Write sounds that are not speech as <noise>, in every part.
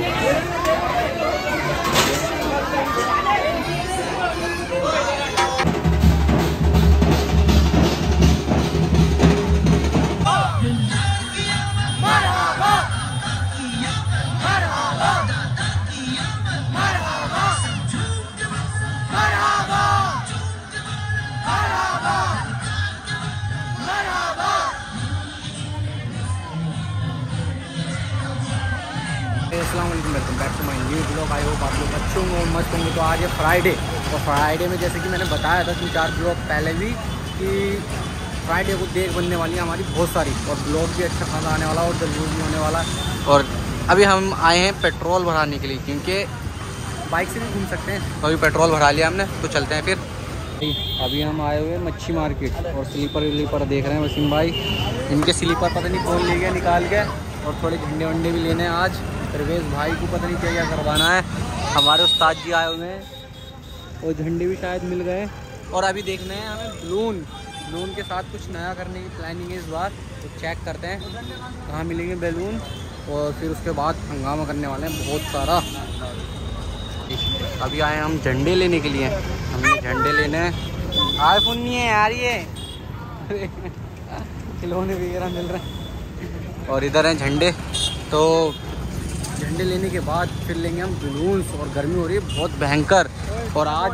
Yeah. Aslam welcome back to my new blog I hope आप लोग अच्छे होंगे और मस्त होंगे। तो आज है फ्राइडे और फ्राइडे में जैसे कि मैंने बताया था तीन चार ब्लॉग पहले भी कि फ्राइडे को देख बनने वाली है हमारी बहुत सारी। और ब्लॉग भी अच्छा खासा आने वाला और जल्दी भी होने वाला। और अभी हम आए हैं पेट्रोल भराने के लिए, क्योंकि बाइक से भी घूम सकते हैं। तो अभी पेट्रोल भरा लिया हमने तो चलते हैं फिर। अभी हम आए हुए मच्छी मार्केट, और स्लीपर व्लीपर देख रहे हैं वसीम भाई। इनके स्लीपर पता नहीं कौन ले गया, निकाल के और थोड़े झंडे वंडे भी लेने हैं। आज परवेज भाई को पता नहीं क्या क्या करवाना है। हमारे उस्ताद जी आए हुए हैं। और झंडे भी शायद मिल गए। और अभी देखना है हमें बलून बलून के साथ कुछ नया करने की प्लानिंग है इस बार। तो चेक करते हैं कहाँ मिलेंगे बैलून और फिर उसके बाद हंगामा करने वाले हैं बहुत सारा। अभी आए हम झंडे लेने के लिए। हमने झंडे लेने हैं। आईफोन नहीं है यार ये। <laughs> खिलौने वगैरह मिल रहे हैं। और इधर हैं झंडे। तो झंडे लेने के बाद फिर लेंगे हम जुलूस और गर्मी हो रही है, बहुत भयंकर। और आज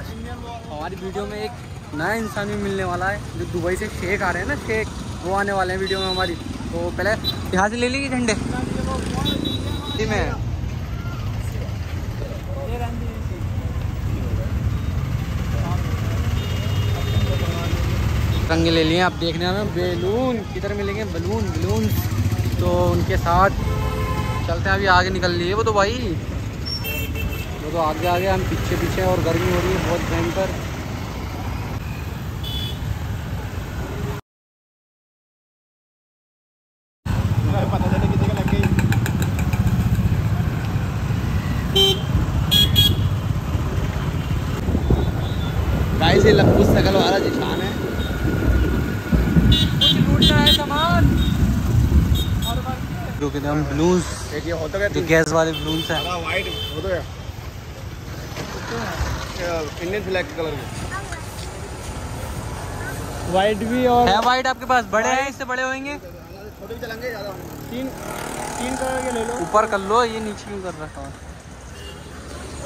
हमारी वीडियो में एक नया इंसान भी मिलने वाला है, जो दुबई से शेख आ रहे हैं ना, शेख। वो आने वाले हैं वीडियो में हमारी। तो पहले यहाँ से ले लीजिए झंडे। जी में। रंग ले लिए आप देखने में बैलून किधर मिलेंगे? बलून बलून तो उनके साथ चलते हैं, अभी आगे निकल लिए वो तो भाई। वो तो आगे आगे हम पीछे पीछे और गर्मी हो रही है, बहुत भयंकर। गाइस सकल वाला निशान। रुके थे हम है जो गैस वाले बलून्स हैं। वाइट इंडियन फ्लैग के कलर में। वाइट भी और है वाइट आपके पास? बड़े हैं इससे बड़े होंगे। छोटे भी चलेंगे ज़्यादा तीन तीन कलर के ले लो। ऊपर कर लो ये नीचे क्यों कर रखा है?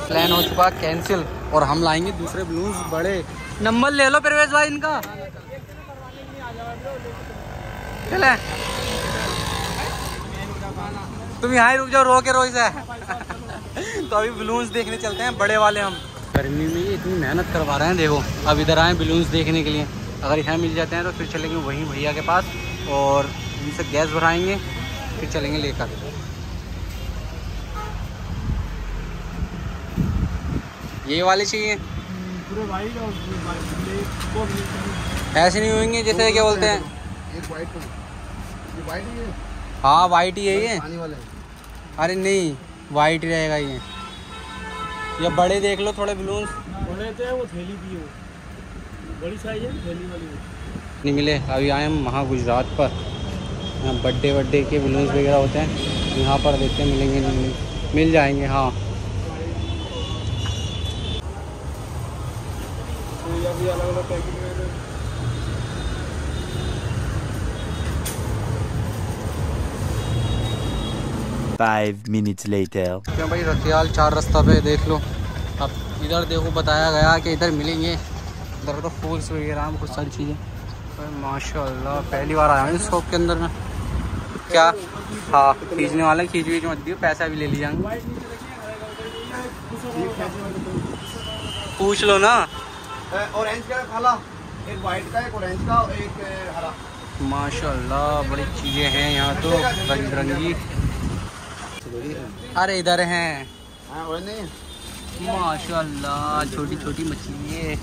प्लान हो चुका कैंसिल और हम लाएँगे दूसरे बलून्स बड़े। नंबर ले लो परवेज भाई इनका। चले। तुम यहाँ रुक जाओ रो के रो से तो अभी बलून्स देखने चलते हैं बड़े वाले हम। गर्मी में ये इतनी मेहनत करवा रहे हैं देखो। अब इधर आए बलून्स देखने के लिए। अगर यहाँ मिल जाते हैं तो फिर चलेंगे वहीं भैया के पास और इनसे गैस भराएँगे फिर चलेंगे लेकर। ये वाले चाहिए। ऐसे नहीं होंगे जैसे क्या बोलते हैं। ही वाइट ही है ये। अरे नहीं वाइट ही रहेगा ये। ये बड़े देख लो थोड़े बलून्स बोले थे वो थैली भी हो। बड़ी साइज़ है थैली वाली नहीं मिले अभी आए हम वहाँ गुजरात पर। यहाँ बर्थडे वड्डे के बलून्स वगैरह होते हैं। यहाँ पर देखते हैं मिलेंगे नहीं मिल जाएँगे हाँ। तो अलग अलग पैकेट में Five minutes later. क्यों भाई? रतियाल चार रास्ता पे देख लो। अब इधर देखो बताया गया कि इधर मिलेंगे। इधर तो फूल्स वगैरह बहुत सारी चीज़ें। अरे माशाल्लाह पहली बार आया हूँ इस शॉप के अंदर में। क्या? हाँ खींचने वाले खींच वीच मत दियो पैसा भी ले लिया पूछ लो ना। ऑरेंज का खाला। एक वाइट का एक ऑरेंज का एक हरा। माशाल्लाह बड़ी चीज़ें हैं यहाँ तो रंग बिरंगी। अरे इधर हैं। हाँ है माशाल्लाह छोटी छोटी मछली है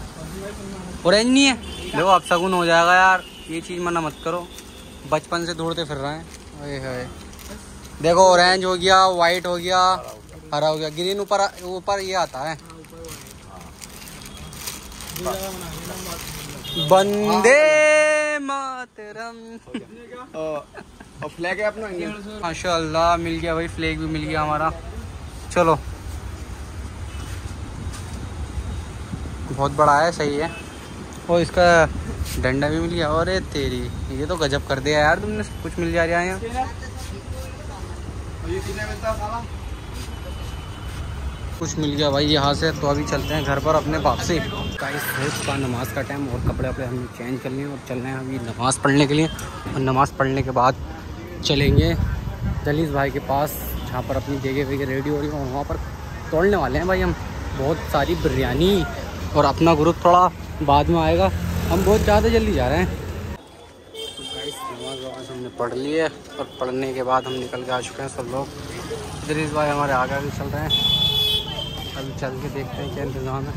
ऑरेंज नहीं है? देखो अब सगुन हो जाएगा यार। ये चीज़ मना मत करो। बचपन से दौड़ते फिर रहे हैं। ओए होए। देखो ऑरेंज हो गया वाइट हो गया हरा हो गया ग्रीन ऊपर ऊपर ये आता है। बंदे मातरम। और फ्लैग है अपना इंडियन माशाल्लाह मिल गया भाई फ्लैग भी मिल गया हमारा। चलो। बहुत बड़ा है सही है। और इसका डंडा भी मिल गया। और तेरी ये तो गजब कर दिया यार तुमने। सब कुछ मिल जा रहा है यहाँ? और ये कितने मिलता है खाला कुछ मिल गया भाई यहाँ से तो अभी चलते हैं घर पर अपने वापसी। गाइस का नमाज़ का टाइम और कपड़े वपड़े हमने चेंज कर लिए और चल रहे हैं अभी नमाज़ पढ़ने के लिए। और नमाज़ पढ़ने के बाद चलेंगे। दलीस भाई के पास जहाँ पर अपनी जगह वगह रेडी हो रही है, वहाँ पर तोड़ने वाले हैं भाई हम। बहुत सारी बिरयानी और अपना ग्रुप थोड़ा बाद में आएगा। हम बहुत ज़्यादा जल्दी जा रहे हैं। तो नमाज़ वमाज हमने पढ़ ली है और पढ़ने के बाद हम निकल के आ चुके हैं सब लोग। दलीस भाई हमारे आगे आगे चल रहे हैं। अभी चल के देखते हैं क्या इंतज़ाम है।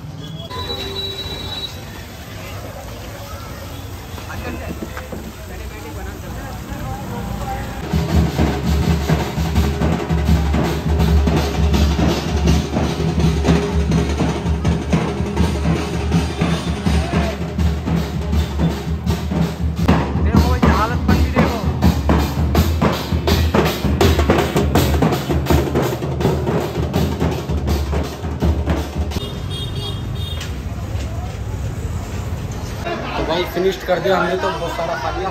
भाई फिनिश्ड कर दिया हमने तो बहुत सारा खा लिया।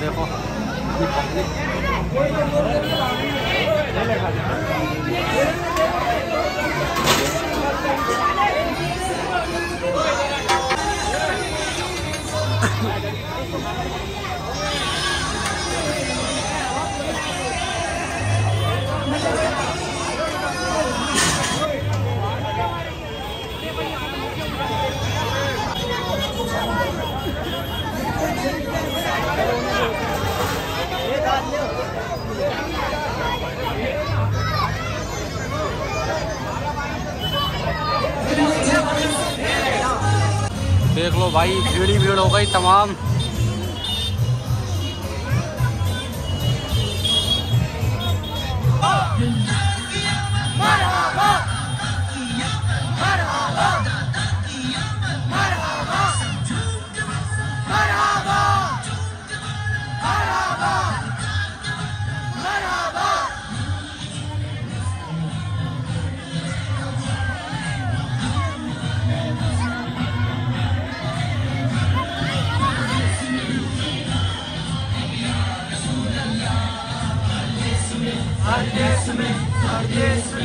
देखो देख लो भाई भीड़ ही भीड़ हो गई तमाम। हर देश में हर देश में